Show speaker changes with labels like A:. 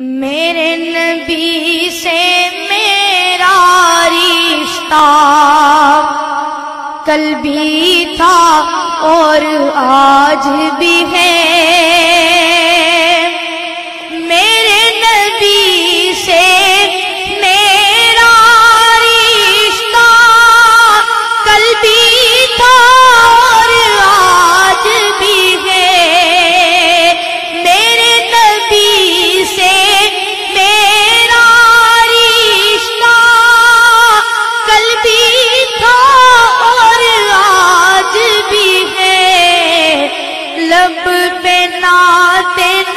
A: मेरे नबी से मेरा रिश्ता कल भी था और आज भी है। कल पे था